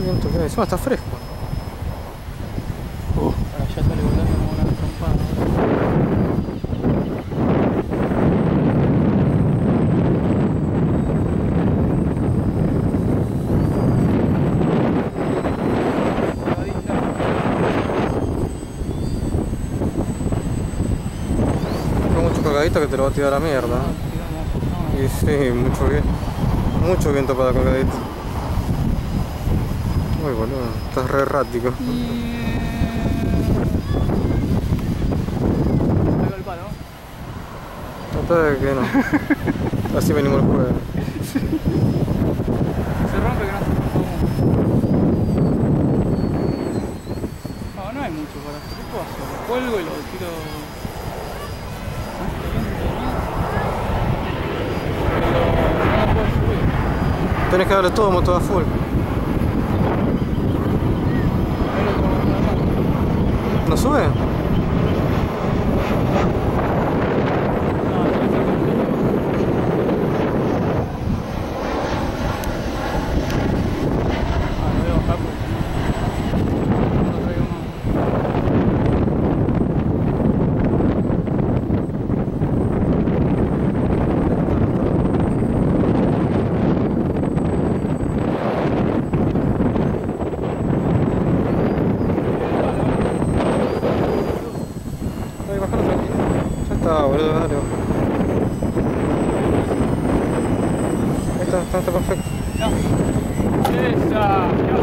viento que hay. Encima está fresco. Uh. Allá sale volando como una mucho colgadito que te lo va a tirar a mierda. Y sí, mucho viento. Mucho viento para colgadito. Boludo, estás re errático. Pegó el palo. Trata de que no. Así venimos el juego. Se rompe que no se rompa No, no hay mucho para hacer. ¿Qué puedo hacer? Lo cuelgo y lo tiro. Pero no lo puedo subir. Tenés que darle todo motor a full. 是呀。Está, boludo, dale. baja. Ahí está, perfecto. No. Esa.